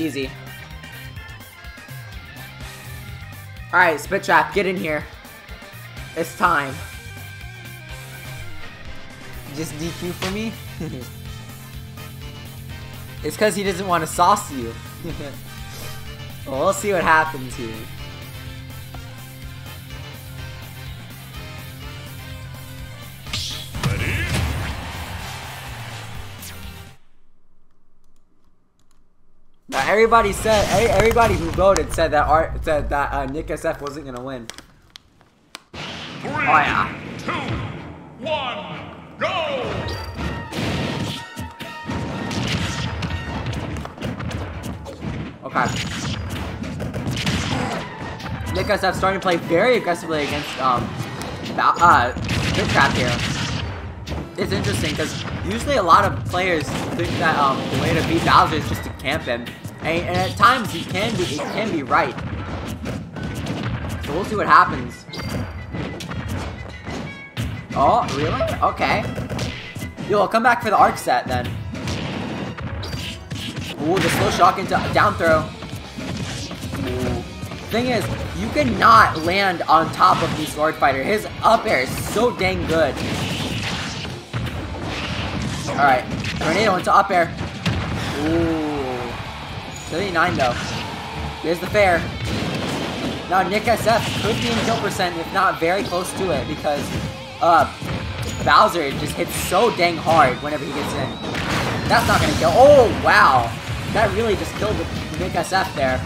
Easy. Alright, Spit Trap, get in here. It's time. Just DQ for me? it's because he doesn't want to sauce you. well, we'll see what happens here. Now everybody said, everybody who voted said that Art said that uh, Nick SF wasn't gonna win. Three, oh yeah. Two, one, go! Okay. Nick SF starting to play very aggressively against um, uh, here. It's interesting because usually a lot of players think that um, the way to beat Bowser is just to camp him, and, and at times he can be, it can be right. So we'll see what happens. Oh, really? Okay. Yo, I'll come back for the arc set then. Ooh, the slow shock into down throw. Thing is, you cannot land on top of the Sword Fighter. His up air is so dang good. Alright, tornado into up air. Ooh. 79 though. Here's the fair. Now Nick SF could be in kill percent, if not very close to it, because uh, Bowser just hits so dang hard whenever he gets in. That's not gonna kill. Oh, wow. That really just killed Nick SF there.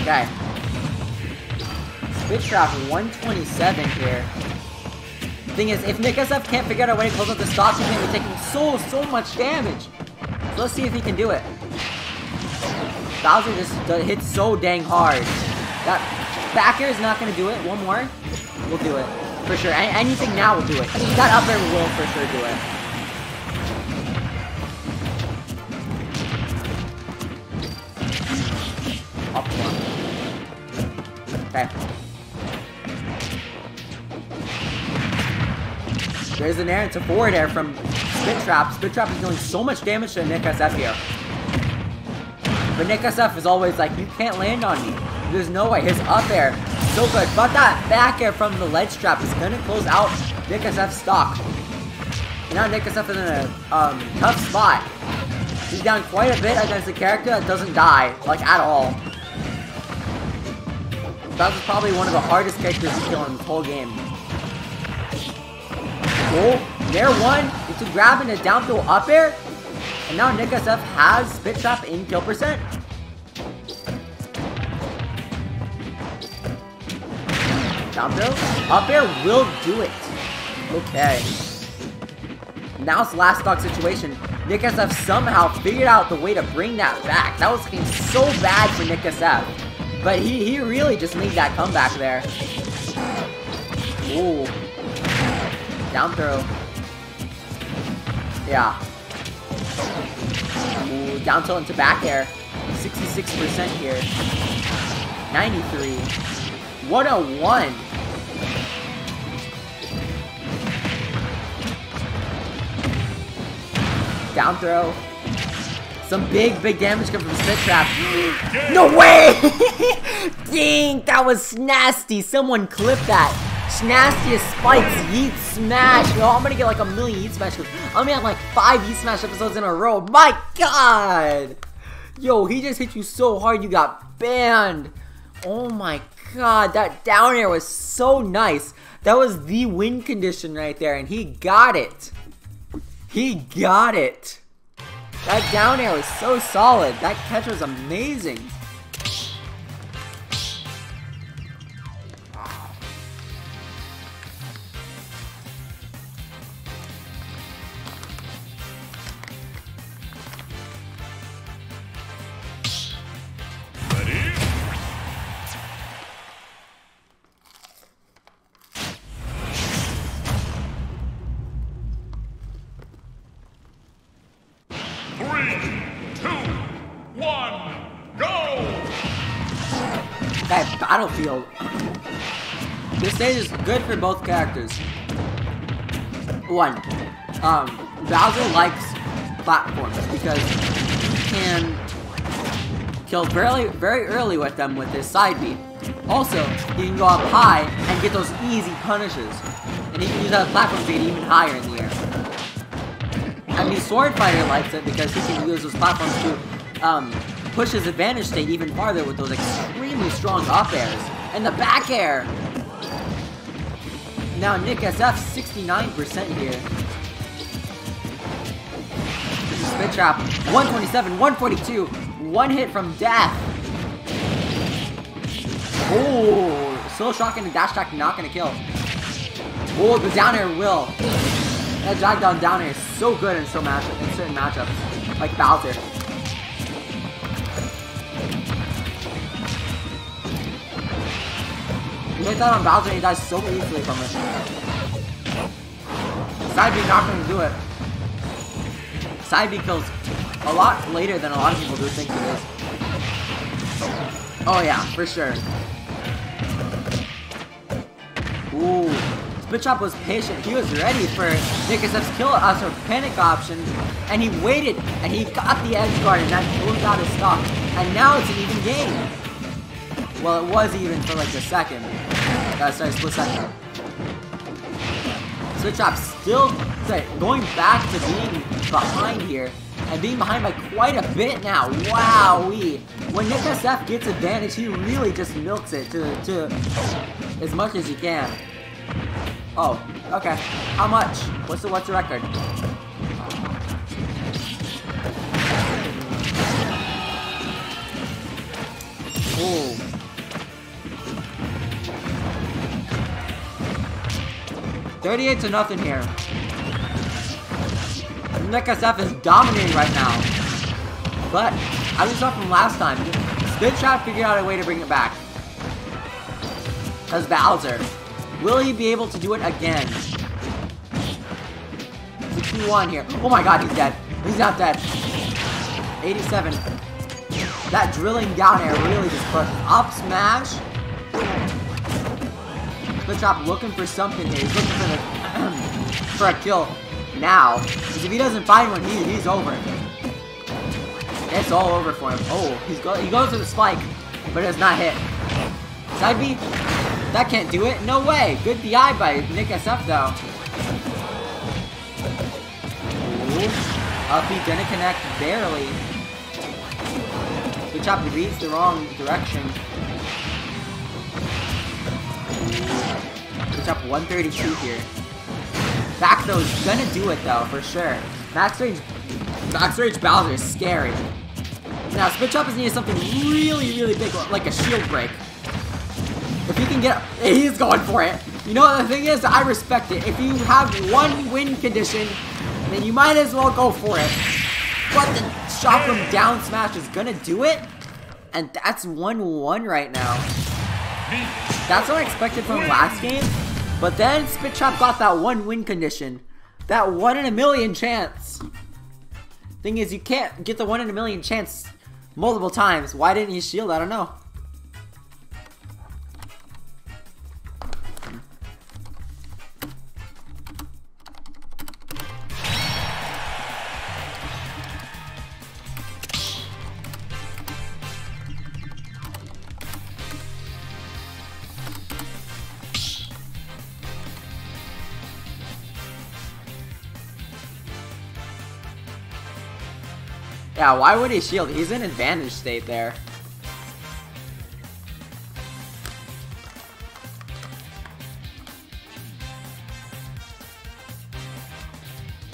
Okay. Spit Trap 127 here. Thing is, if Nick SF can't figure out a way to close up the stock, he's gonna be taking so, so much damage. Let's see if he can do it. Bowser just hits so dang hard. That back air is not gonna do it. One more. We'll do it. For sure. anything now will do it. That up air will for sure do it. Okay. There's an air. It's a forward air from Spit Trap. Spit Trap is doing so much damage to Nick SF here. But Nick SF is always like, you can't land on me. There's no way. His up air so good. But that back air from the ledge trap is going to close out Nick SF's stock. Now Nick SF is in a um, tough spot. He's down quite a bit against a character that doesn't die, like at all. That was probably one of the hardest characters to kill in this whole game. Oh, there one. It's a grab and a down throw up air. And now SF has Spit Trap in kill percent. Down throw. Up air will do it. Okay. Now it's last stock situation. SF somehow figured out the way to bring that back. That was looking so bad for SF. But he, he really just made that comeback there. Ooh. Down throw. Yeah. Ooh, down tilt into back air. 66% here. 93. 101. Down throw. Some big, big damage coming from Spit Trap. No way! Dang, that was nasty. Someone clip that. Snastiest spikes, Yeet Smash. Oh, I'm gonna get like a million Yeet Smash. I'm gonna have like five Yeet Smash episodes in a row. My god! Yo, he just hit you so hard you got banned. Oh my god, that down air was so nice. That was the win condition right there, and he got it. He got it. That down air was so solid. That catch was amazing. This stage is good for both characters. One, um, Bowser likes platforms because he can kill very, very early with them with his side beat. Also, he can go up high and get those easy punishes. And he can use that platform to get even higher in the air. I mean, Sword Fighter likes it because he can use those platforms to um, push his advantage state even farther with those extremely strong up airs. And the back air! Now Nick SF 69% here. Spit Trap, 127, 142, one hit from death. Oh, slow shock and dash attack not gonna kill. Oh, the down air will. That drag down down air is so good in, so in certain matchups, like Bowser. Hit that on Bowser he dies so easily from it. Side B not gonna do it. Side B kills a lot later than a lot of people do think it is. Oh yeah, for sure. Ooh. Spit was patient. He was ready for Nick SF's kill as or panic option. And he waited and he got the edge guard and that blew out his stock. And now it's an even game. Well, it was even for like a second. Uh, sorry, split second. Spit Chop still sorry, going back to being behind here. And being behind by quite a bit now. Wowee. When Nick SF gets advantage, he really just milks it to, to as much as he can. Oh, okay. How much? What's the what's the record? Ooh. Thirty-eight to nothing here. Nick SF is dominating right now. But, as we saw from last time, Spit Trap figured out a way to bring it back. As Bowser. Will he be able to do it again? A 2-1 here. Oh my god, he's dead. He's not dead. 87. That drilling down air really just pushed. Up smash. Spit Trap looking for something here. He's looking for, the, for a kill now. Because if he doesn't find one, he, he's over. It's all over for him. Oh, he's go he goes to the spike, but it does not hit. Side B? That can't do it. No way. Good DI by Nick SF though. Up B gonna connect barely. Good job, he reads the wrong direction. Job, 132 here. Back though is gonna do it though, for sure. Max range, max range Bowser is scary. Now, Spit Chop is needing something really, really big, like a shield break. If he can get, he's going for it. You know what the thing is? I respect it. If you have one win condition, then you might as well go for it. But the shot from down smash is gonna do it, and that's 1-1 right now. That's what I expected from last game, but then Spit Chop got that one win condition. That one in a million chance. Thing is, you can't get the one in a million chance multiple times. Why didn't he shield? I don't know. Yeah, why would he shield? He's in advantage state there.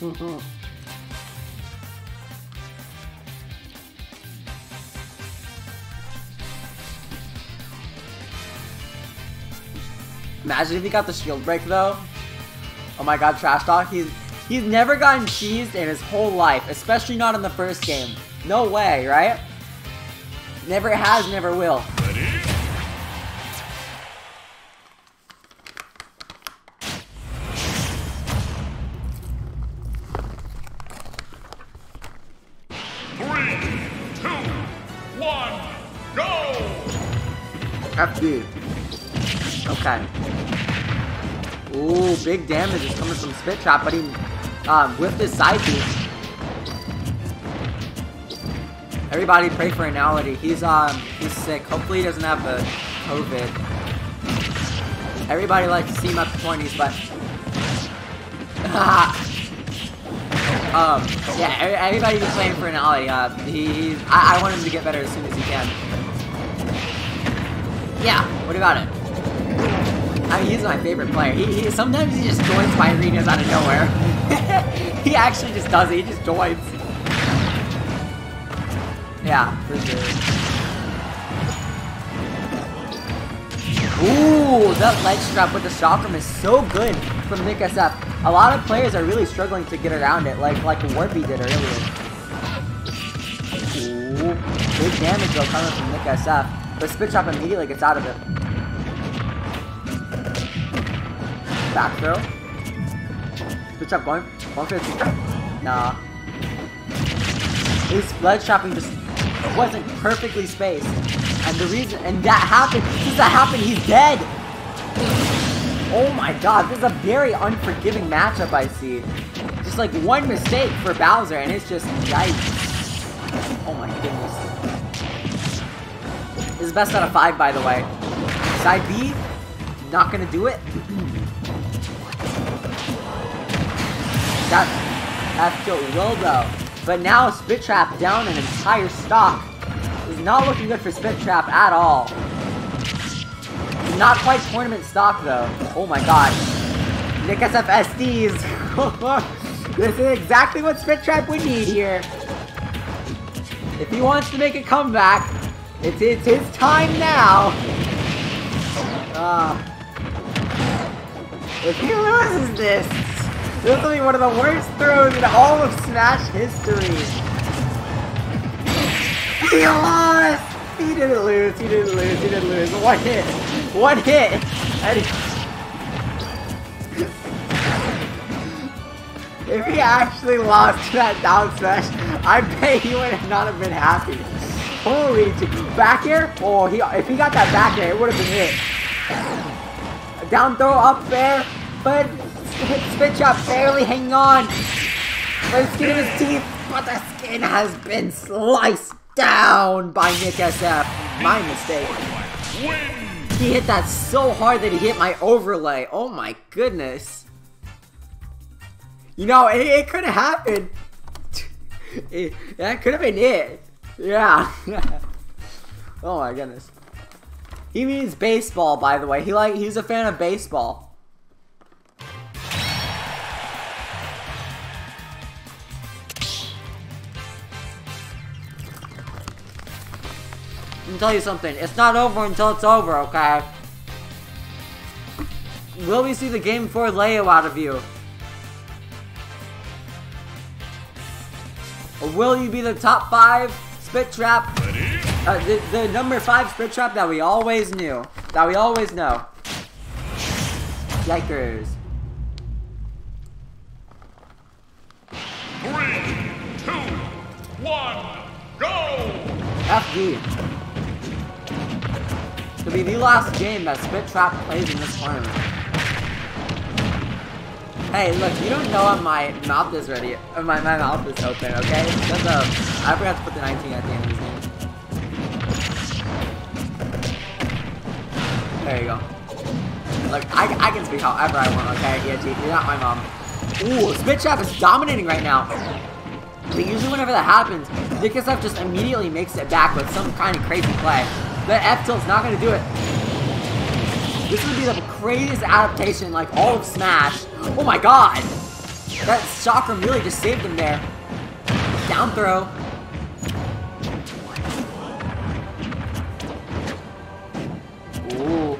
Mm-hmm. Imagine if he got the shield break though. Oh my god, Trash Talk, he's He's never gotten cheesed in his whole life, especially not in the first game. No way, right? Never has, never will. Ready? Three, two, one, go! FD. Okay. Ooh, big damage is coming from Spit Trap, but he um, whipped his side beat. Everybody pray for Anality. He's um he's sick. Hopefully he doesn't have the COVID. Everybody likes to see him up to 20s, but um yeah, every- everybody be praying for Anality. Uh, he, he's I, I want him to get better as soon as he can. Yeah, what about it? I mean, he's my favorite player. He, he sometimes he just joins my arenas out of nowhere. he actually just does it. He just joins. Yeah, for sure. Ooh, that ledge trap with the chakram is so good from Nick SF. A lot of players are really struggling to get around it, like like Warpy did earlier. Ooh, big damage though coming from Nick SF. But Spit Trap immediately gets out of it. Back throw. Spit Trap going, going for the. Nah. His ledge trapping just wasn't perfectly spaced. And the reason, and that happened, since that happened, he's dead! Oh my god, this is a very unforgiving matchup I see. Just like one mistake for Bowser and it's just yikes. Oh my goodness. This is best out of five, by the way. Side B, not gonna do it. that, that's still will though. But now Spit Trap down an entire stock. Is not looking good for Spit Trap at all. Not quite tournament stock though. Oh my god. Nick SF SDs. this is exactly what Spit Trap would need here. If he wants to make a comeback, it's, it's his time now. Uh, if he loses this, this will be one of the worst throws in all of Smash history. He lost! He didn't lose, he didn't lose, he didn't lose. One hit. One hit! If he actually lost that down smash, I bet he would not have been happy. Holy back air? Oh, he if he got that back air, it would have been hit. Down throw up there, but Spit Chop barely hanging on. The skin of his teeth, but the skin has been sliced down by Nick SF. My mistake. He hit that so hard that he hit my overlay. Oh my goodness. You know, it, it could have happened. That could have been it. Yeah. oh my goodness. He means baseball, by the way. He like he's a fan of baseball. Tell you something. It's not over until it's over, okay? Will we see the game 4 Leo out of you? Or will you be the top 5 Spit Trap? Uh, the, the number 5 Spit Trap that we always knew. That we always know. Yikers. Three, two, one, go! FD. Could be the last game that Spit Trap plays in this tournament. Hey, look, you don't know if my mouth is ready. uh, My, my mouth is open, okay? I forgot to put the 19 at the end of his name. There you go. Look, I, I can speak however I want, okay? Yeah, G, you're not my mom. Ooh, Spit Trap is dominating right now. But usually whenever that happens, Nick SF just immediately makes it back with some kind of crazy play. But F tilt's not gonna do it. This would be the craziest adaptation like all of Smash. Oh my god! That chakram really just saved him there. Down throw. Ooh.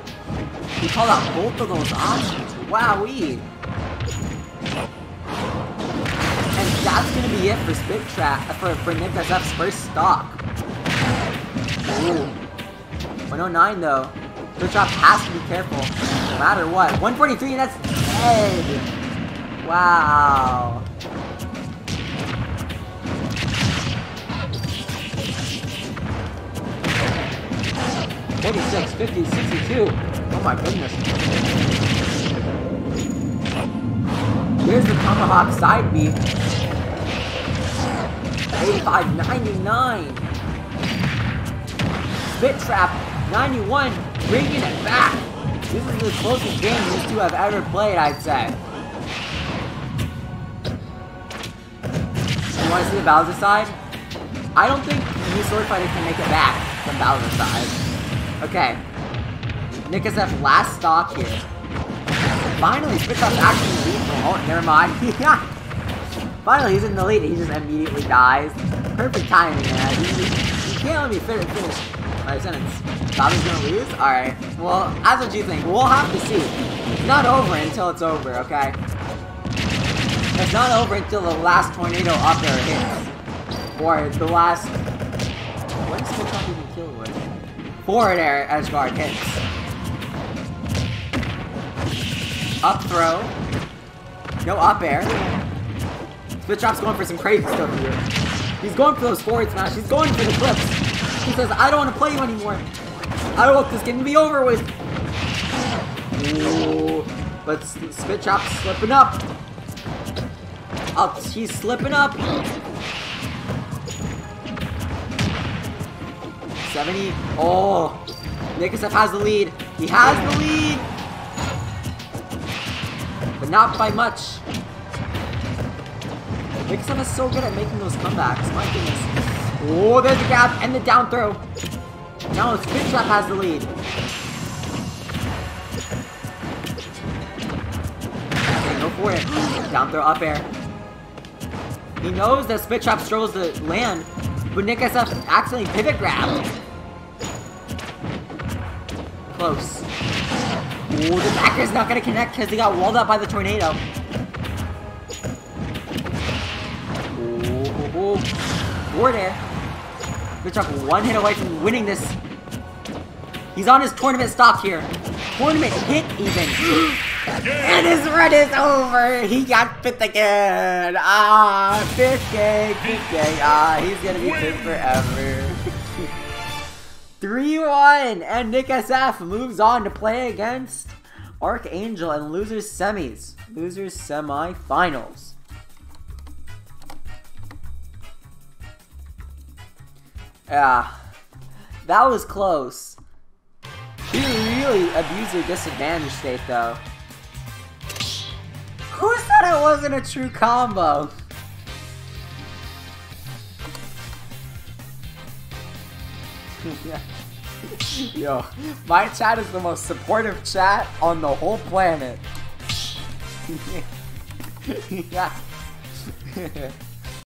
He called out both of those options. Wowee. And that's gonna be it for Spit Trap uh, for for Nick SF's first stock. Ooh. 109 though. Spit Trap has to be careful. No matter what. 143 and that's dead. Wow. Forty-six, fifty, sixty-two. Oh my goodness. Here's the Tomahawk side beat. 85, 99. Spit Trap 91, bringing it back. This is the closest game these two have ever played, I'd say. You want to see the Bowser side? I don't think New Sword Fighter can make it back from Bowser's side. Okay. Nick is at last stock here. Finally, Spittrap's actually lead. Oh, never mind. Finally, he's in the lead. He just immediately dies. Perfect timing, man. You, you can't let me finish, my sentence. Bobby's gonna lose? Alright. Well, that's what you think. We'll have to see. It's not over until it's over, okay? It's not over until the last tornado up there hits. Or the last... What is Spittrap even kill with? Forward air edge guard hits. Up throw. No up air. Spittrap's going for some crazy stuff here. He's going for those forward smash. He's going for the clips. He says, I don't want to play you anymore. I don't want this game to be over with. Ooh. But Spittrap's slipping up. Oh, he's slipping up. 70. Oh. Nick SF has the lead. He has the lead. But not by much. Nick SF is so good at making those comebacks. My goodness. Oh, there's the gap and the down throw. Now Spit Trap has the lead. Go for it. Down throw, up air. He knows that Spit Trap struggles to land, but Nick has accidentally pivot grab. Close. Oh, the backer's not gonna connect because he got walled up by the tornado. Oh, oh, oh. Forward air. Spittrap one hit away from winning this. He's on his tournament stock here. Tournament hit even. and his run is over. He got fifth again. Ah, fifth game, fifth game. Ah, he's gonna be fifth forever. 3-1, and Nick SF moves on to play against Archangel and losers semis. Losers semifinals. Yeah, that was close. He really abused your disadvantage state, though. Who said it wasn't a true combo? Yo, my chat is the most supportive chat on the whole planet. yeah.